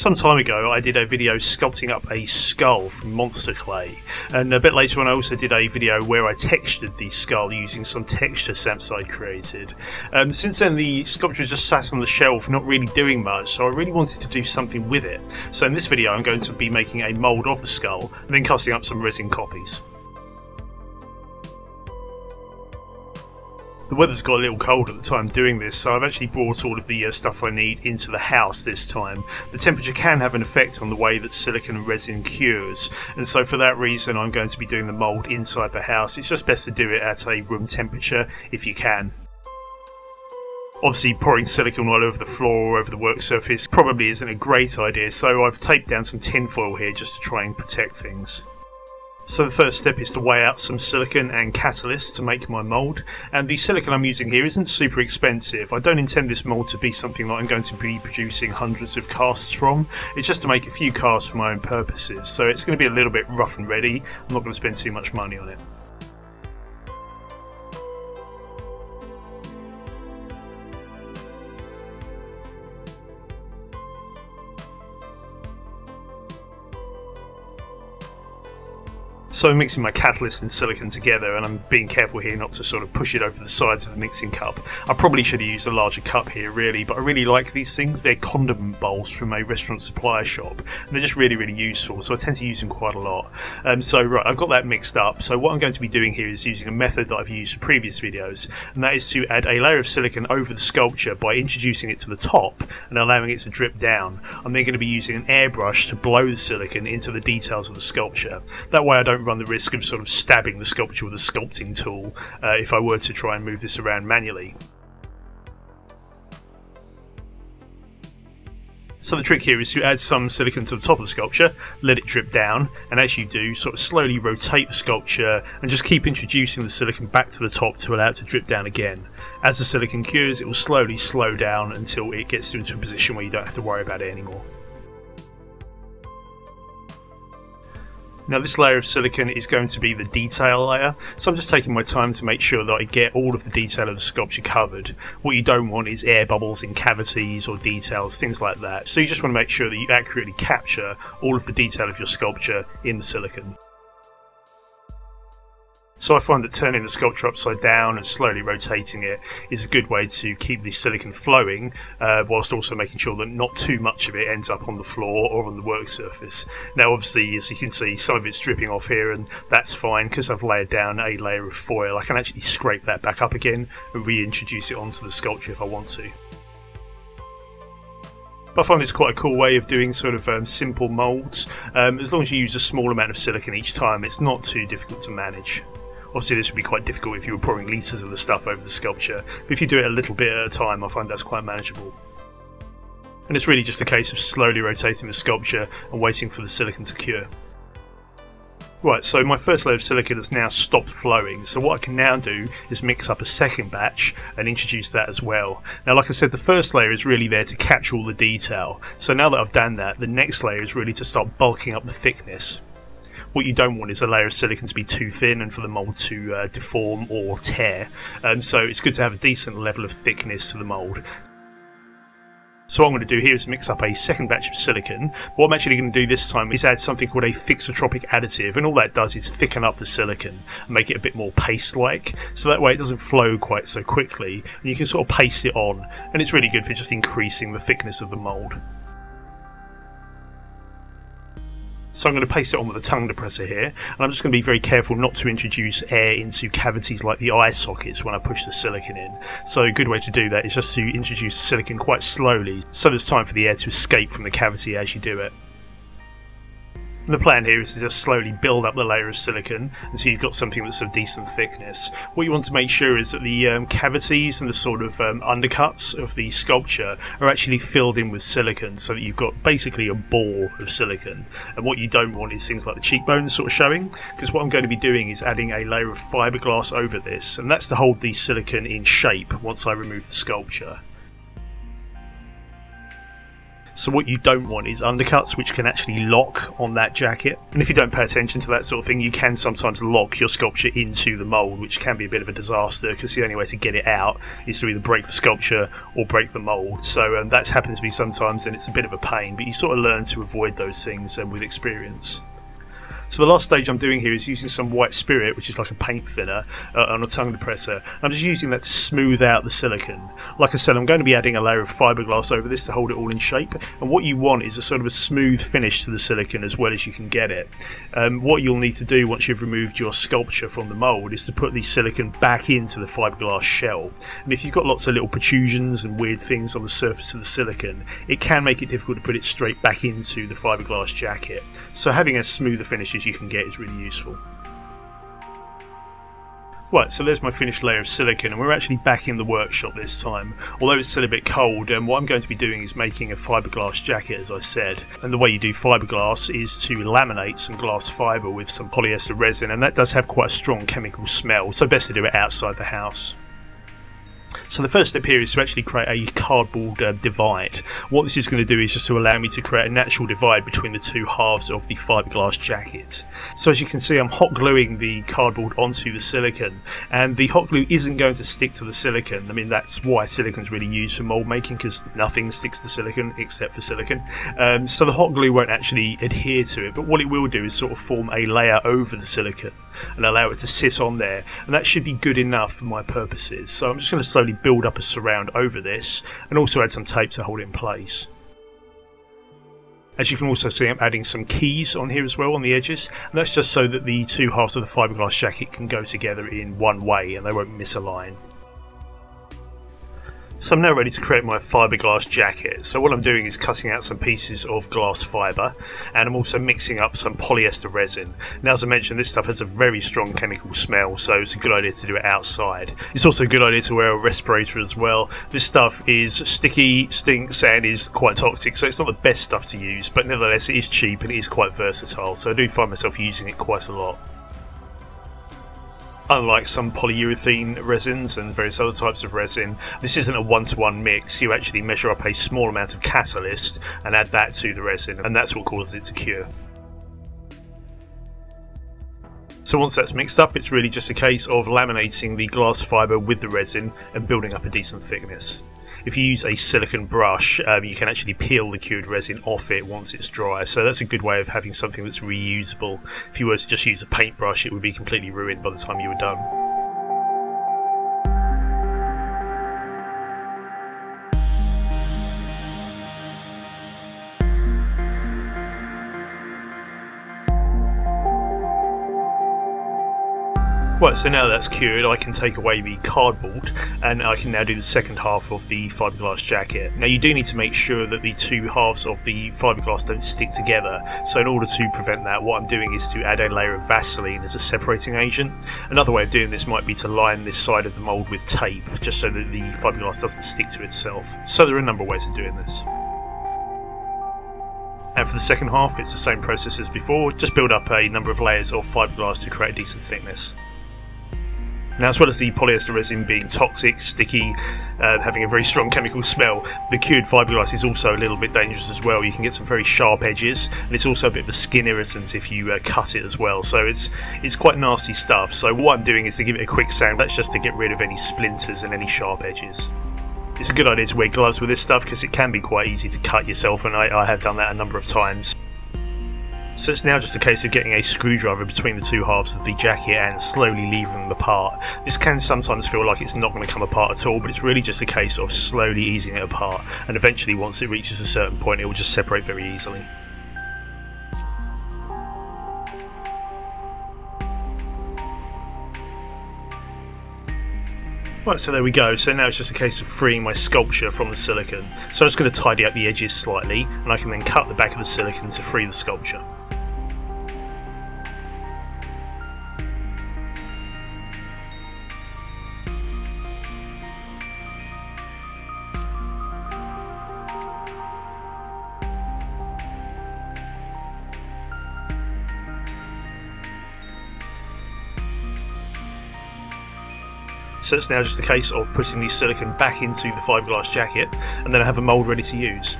Some time ago, I did a video sculpting up a skull from monster clay, and a bit later on, I also did a video where I textured the skull using some texture stamps I created. Um, since then, the sculpture just sat on the shelf, not really doing much, so I really wanted to do something with it. So, in this video, I'm going to be making a mould of the skull and then casting up some resin copies. The weather's got a little cold at the time doing this, so I've actually brought all of the uh, stuff I need into the house this time. The temperature can have an effect on the way that silicon resin cures, and so for that reason I'm going to be doing the mould inside the house. It's just best to do it at a room temperature if you can. Obviously, pouring silicone all over the floor or over the work surface probably isn't a great idea, so I've taped down some tinfoil here just to try and protect things. So the first step is to weigh out some silicon and catalyst to make my mould. And the silicon I'm using here isn't super expensive. I don't intend this mould to be something that I'm going to be producing hundreds of casts from. It's just to make a few casts for my own purposes. So it's going to be a little bit rough and ready. I'm not going to spend too much money on it. So I'm mixing my catalyst and silicon together and I'm being careful here not to sort of push it over the sides of the mixing cup. I probably should have used a larger cup here really, but I really like these things. They're condiment bowls from a restaurant supplier shop and they're just really, really useful, so I tend to use them quite a lot. Um, so right, I've got that mixed up. So what I'm going to be doing here is using a method that I've used in previous videos, and that is to add a layer of silicon over the sculpture by introducing it to the top and allowing it to drip down. I'm then going to be using an airbrush to blow the silicon into the details of the sculpture. That way I don't run the risk of sort of stabbing the sculpture with a sculpting tool uh, if I were to try and move this around manually. So the trick here is to add some silicon to the top of the sculpture, let it drip down, and as you do, sort of slowly rotate the sculpture and just keep introducing the silicon back to the top to allow it to drip down again. As the silicon cures, it will slowly slow down until it gets into a position where you don't have to worry about it anymore. Now this layer of silicon is going to be the detail layer, so I'm just taking my time to make sure that I get all of the detail of the sculpture covered. What you don't want is air bubbles in cavities or details, things like that. So you just want to make sure that you accurately capture all of the detail of your sculpture in the silicon. So I find that turning the sculpture upside down and slowly rotating it is a good way to keep the silicon flowing, uh, whilst also making sure that not too much of it ends up on the floor or on the work surface. Now obviously as you can see some of it's dripping off here and that's fine because I've layered down a layer of foil. I can actually scrape that back up again and reintroduce it onto the sculpture if I want to. But I find it's quite a cool way of doing sort of um, simple moulds. Um, as long as you use a small amount of silicon each time, it's not too difficult to manage. Obviously, this would be quite difficult if you were pouring litres of the stuff over the sculpture, but if you do it a little bit at a time, I find that's quite manageable. And it's really just a case of slowly rotating the sculpture and waiting for the silicon to cure. Right, so my first layer of silicon has now stopped flowing, so what I can now do is mix up a second batch and introduce that as well. Now like I said, the first layer is really there to capture all the detail, so now that I've done that, the next layer is really to start bulking up the thickness. What you don't want is a layer of silicon to be too thin and for the mould to uh, deform or tear. Um, so it's good to have a decent level of thickness to the mould. So what I'm going to do here is mix up a second batch of silicon. What I'm actually going to do this time is add something called a thixotropic additive, and all that does is thicken up the silicon and make it a bit more paste-like, so that way it doesn't flow quite so quickly, and you can sort of paste it on, and it's really good for just increasing the thickness of the mould. So I'm going to paste it on with a tongue depressor here, and I'm just going to be very careful not to introduce air into cavities like the eye sockets when I push the silicon in. So a good way to do that is just to introduce the silicon quite slowly, so there's time for the air to escape from the cavity as you do it. The plan here is to just slowly build up the layer of silicon until you've got something that's of decent thickness. What you want to make sure is that the um, cavities and the sort of um, undercuts of the sculpture are actually filled in with silicon so that you've got basically a ball of silicon. And what you don't want is things like the cheekbones sort of showing because what I'm going to be doing is adding a layer of fiberglass over this and that's to hold the silicon in shape once I remove the sculpture. So what you don't want is undercuts which can actually lock on that jacket. And if you don't pay attention to that sort of thing, you can sometimes lock your sculpture into the mould, which can be a bit of a disaster because the only way to get it out is to either break the sculpture or break the mould. So um, that's happened to me sometimes and it's a bit of a pain, but you sort of learn to avoid those things um, with experience. So the last stage I'm doing here is using some white spirit, which is like a paint thinner, uh, on a tongue depressor. I'm just using that to smooth out the silicon. Like I said, I'm going to be adding a layer of fiberglass over this to hold it all in shape. And what you want is a sort of a smooth finish to the silicon as well as you can get it. Um, what you'll need to do once you've removed your sculpture from the mould is to put the silicon back into the fiberglass shell. And if you've got lots of little protrusions and weird things on the surface of the silicon, it can make it difficult to put it straight back into the fiberglass jacket. So having a smoother finish you can get is really useful. Right, so there's my finished layer of silicon, and we're actually back in the workshop this time. Although it's still a bit cold, and um, what I'm going to be doing is making a fiberglass jacket, as I said. And the way you do fiberglass is to laminate some glass fiber with some polyester resin, and that does have quite a strong chemical smell, so best to do it outside the house. So the first step here is to actually create a cardboard uh, divide. What this is going to do is just to allow me to create a natural divide between the two halves of the fiberglass jacket. So as you can see I'm hot gluing the cardboard onto the silicon and the hot glue isn't going to stick to the silicon. I mean that's why silicon is really used for mold making because nothing sticks to silicon except for silicon. Um, so the hot glue won't actually adhere to it but what it will do is sort of form a layer over the silicon and allow it to sit on there and that should be good enough for my purposes. So I'm just going to slowly build up a surround over this and also add some tape to hold it in place. As you can also see I'm adding some keys on here as well on the edges and that's just so that the two halves of the fiberglass jacket can go together in one way and they won't misalign. So I'm now ready to create my fiberglass jacket. So what I'm doing is cutting out some pieces of glass fiber and I'm also mixing up some polyester resin. Now as I mentioned this stuff has a very strong chemical smell so it's a good idea to do it outside. It's also a good idea to wear a respirator as well. This stuff is sticky, stinks and is quite toxic so it's not the best stuff to use but nevertheless it is cheap and it is quite versatile so I do find myself using it quite a lot. Unlike some polyurethane resins and various other types of resin, this isn't a one-to-one mix. You actually measure up a small amount of catalyst and add that to the resin, and that's what causes it to cure. So once that's mixed up, it's really just a case of laminating the glass fibre with the resin and building up a decent thickness. If you use a silicon brush, um, you can actually peel the cured resin off it once it's dry. So that's a good way of having something that's reusable. If you were to just use a paintbrush, it would be completely ruined by the time you were done. Right, so now that's cured, I can take away the cardboard and I can now do the second half of the fiberglass jacket. Now you do need to make sure that the two halves of the fiberglass don't stick together, so in order to prevent that, what I'm doing is to add a layer of Vaseline as a separating agent. Another way of doing this might be to line this side of the mould with tape, just so that the fiberglass doesn't stick to itself. So there are a number of ways of doing this. And for the second half, it's the same process as before, just build up a number of layers of fiberglass to create a decent thickness. Now, as well as the polyester resin being toxic, sticky, uh, having a very strong chemical smell, the cured fiberglass is also a little bit dangerous as well. You can get some very sharp edges, and it's also a bit of a skin irritant if you uh, cut it as well. So it's it's quite nasty stuff. So what I'm doing is to give it a quick sand. That's just to get rid of any splinters and any sharp edges it's a good idea to wear gloves with this stuff because it can be quite easy to cut yourself and I, I, have done that a number of times. So it's now just a case of getting a screwdriver between the two halves of the jacket and slowly leaving them apart. This can sometimes feel like it's not going to come apart at all, but it's really just a case of slowly easing it apart, and eventually once it reaches a certain point it will just separate very easily. Right, so there we go. So now it's just a case of freeing my sculpture from the silicon. So I'm just going to tidy up the edges slightly, and I can then cut the back of the silicon to free the sculpture. So it's now just a case of putting the silicon back into the fiberglass jacket and then I have a mould ready to use.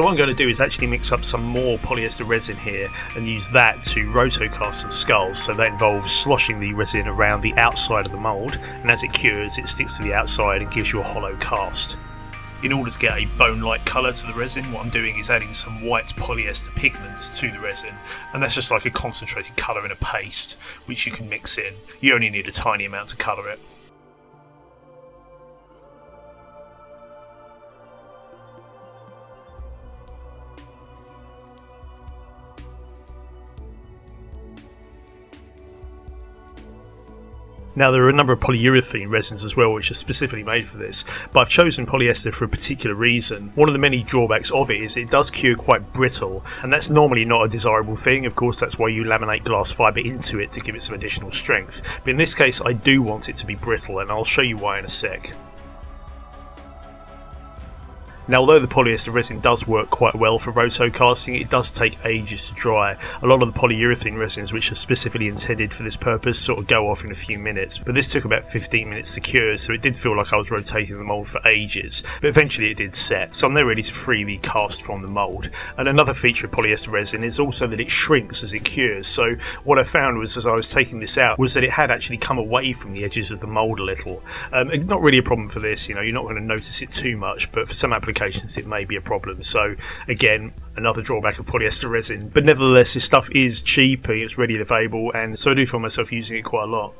So what I'm going to do is actually mix up some more polyester resin here and use that to rotocast some skulls. So that involves sloshing the resin around the outside of the mould and as it cures it sticks to the outside and gives you a hollow cast. In order to get a bone-like colour to the resin, what I'm doing is adding some white polyester pigments to the resin, and that's just like a concentrated colour in a paste, which you can mix in. You only need a tiny amount to colour it. Now there are a number of polyurethane resins as well which are specifically made for this, but I've chosen polyester for a particular reason. One of the many drawbacks of it is it does cure quite brittle, and that's normally not a desirable thing, of course that's why you laminate glass fibre into it to give it some additional strength, but in this case I do want it to be brittle and I'll show you why in a sec. Now, although the polyester resin does work quite well for rotocasting, it does take ages to dry. A lot of the polyurethane resins, which are specifically intended for this purpose, sort of go off in a few minutes. But this took about 15 minutes to cure, so it did feel like I was rotating the mould for ages. But eventually it did set, so I'm now ready to freely cast from the mould. And another feature of polyester resin is also that it shrinks as it cures. So what I found was, as I was taking this out, was that it had actually come away from the edges of the mould a little. Um, not really a problem for this, you know, you're not going to notice it too much, but for some applications applications it may be a problem. So again, another drawback of polyester resin. But nevertheless, this stuff is cheap, and it's readily available, and so I do find myself using it quite a lot.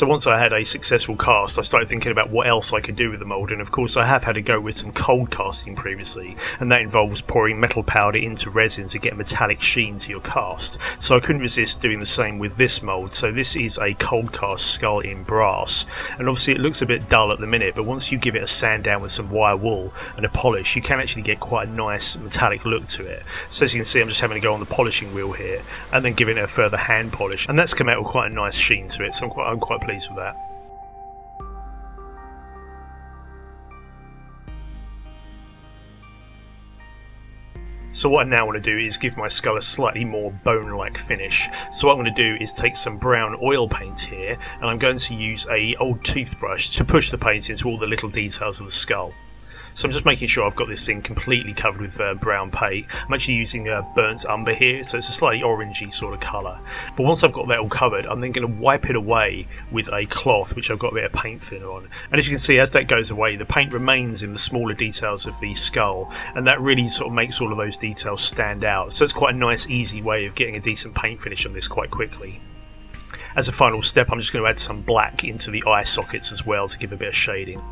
So once I had a successful cast, I started thinking about what else I could do with the mould, and of course I have had a go with some cold casting previously, and that involves pouring metal powder into resin to get a metallic sheen to your cast. So I couldn't resist doing the same with this mould. So this is a cold cast skull in brass, and obviously it looks a bit dull at the minute, but once you give it a sand down with some wire wool and a polish, you can actually get quite a nice metallic look to it. So as you can see, I'm just having to go on the polishing wheel here, and then giving it a further hand polish, and that's come out with quite a nice sheen to it. So I'm quite, I'm quite pleased with that. So what I now want to do is give my skull a slightly more bone-like finish. So what I'm going to do is take some brown oil paint here and I'm going to use a old toothbrush to push the paint into all the little details of the skull. So I'm just making sure I've got this thing completely covered with uh, brown paint. I'm actually using a burnt umber here, so it's a slightly orangey sort of colour. But once I've got that all covered, I'm then going to wipe it away with a cloth, which I've got a bit of paint thinner on. And as you can see, as that goes away, the paint remains in the smaller details of the skull, and that really sort of makes all of those details stand out. So it's quite a nice, easy way of getting a decent paint finish on this quite quickly. As a final step, I'm just going to add some black into the eye sockets as well to give a bit of shading.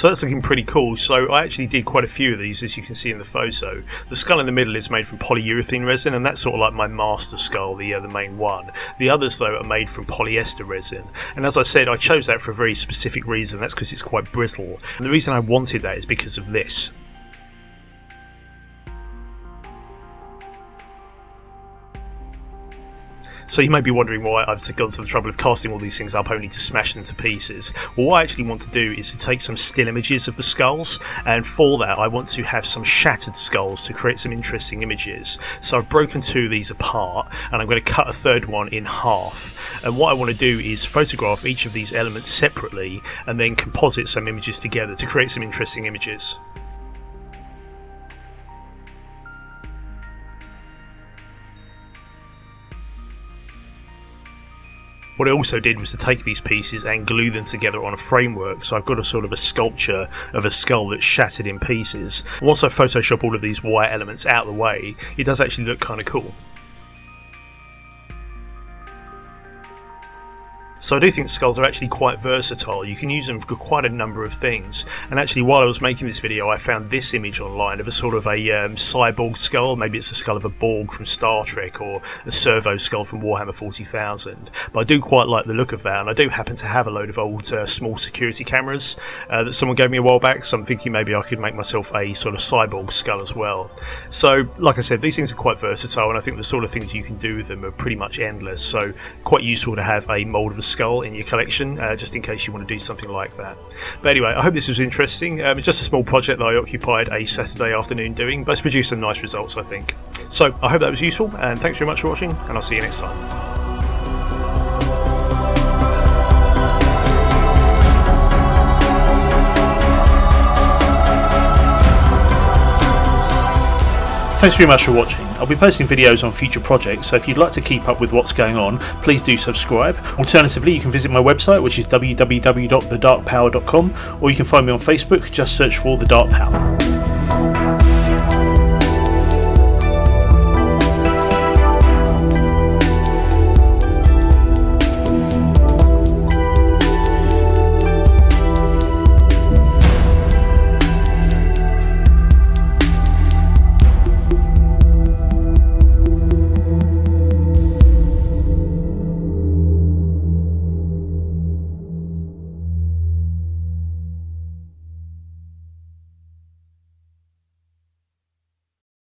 So that's looking pretty cool. So I actually did quite a few of these as you can see in the photo. The skull in the middle is made from polyurethane resin and that's sort of like my master skull, the, uh, the main one. The others though are made from polyester resin. And as I said, I chose that for a very specific reason. That's because it's quite brittle. And the reason I wanted that is because of this. So you may be wondering why I've gone to the trouble of casting all these things up only to smash them to pieces. Well, what I actually want to do is to take some still images of the skulls, and for that I want to have some shattered skulls to create some interesting images. So I've broken two of these apart, and I'm going to cut a third one in half. And what I want to do is photograph each of these elements separately, and then composite some images together to create some interesting images. What I also did was to take these pieces and glue them together on a framework, so I've got a sort of a sculpture of a skull that's shattered in pieces. Once I Photoshop all of these wire elements out of the way, it does actually look kind of cool. So I do think skulls are actually quite versatile. You can use them for quite a number of things. And actually, while I was making this video, I found this image online of a sort of a um, cyborg skull. Maybe it's the skull of a Borg from Star Trek or a servo skull from Warhammer 40,000. But I do quite like the look of that, and I do happen to have a load of old uh, small security cameras uh, that someone gave me a while back. So I'm thinking maybe I could make myself a sort of cyborg skull as well. So, like I said, these things are quite versatile, and I think the sort of things you can do with them are pretty much endless. So, quite useful to have a mold of a skull in your collection, uh, just in case you want to do something like that. But anyway, I hope this was interesting. Um, it's just a small project that I occupied a Saturday afternoon doing, but it's produced some nice results, I think. So I hope that was useful, and thanks very much for watching, and I'll see you next time. Thanks very much for watching. I'll be posting videos on future projects, so if you'd like to keep up with what's going on, please do subscribe. Alternatively, you can visit my website, which is www.thedarkpower.com, or you can find me on Facebook, just search for The Dark Power.